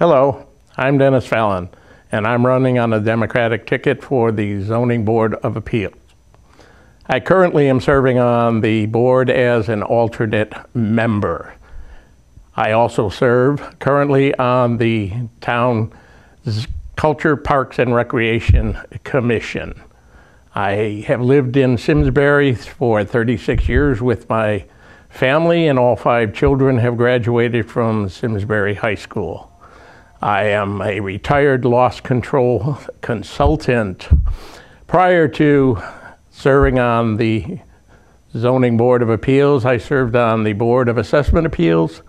Hello, I'm Dennis Fallon, and I'm running on a Democratic ticket for the Zoning Board of Appeals. I currently am serving on the board as an alternate member. I also serve currently on the Town Culture, Parks, and Recreation Commission. I have lived in Simsbury for 36 years with my family, and all five children have graduated from Simsbury High School. I am a retired loss control consultant. Prior to serving on the Zoning Board of Appeals, I served on the Board of Assessment Appeals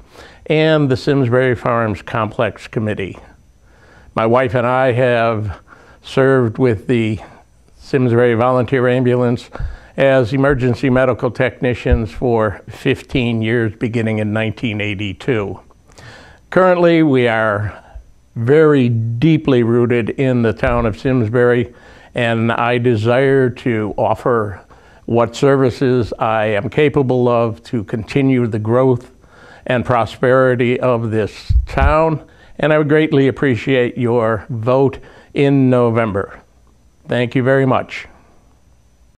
and the Simsbury Farms Complex Committee. My wife and I have served with the Simsbury Volunteer Ambulance as emergency medical technicians for 15 years beginning in 1982. Currently, we are very deeply rooted in the town of Simsbury, and I desire to offer what services I am capable of to continue the growth and prosperity of this town. And I would greatly appreciate your vote in November. Thank you very much.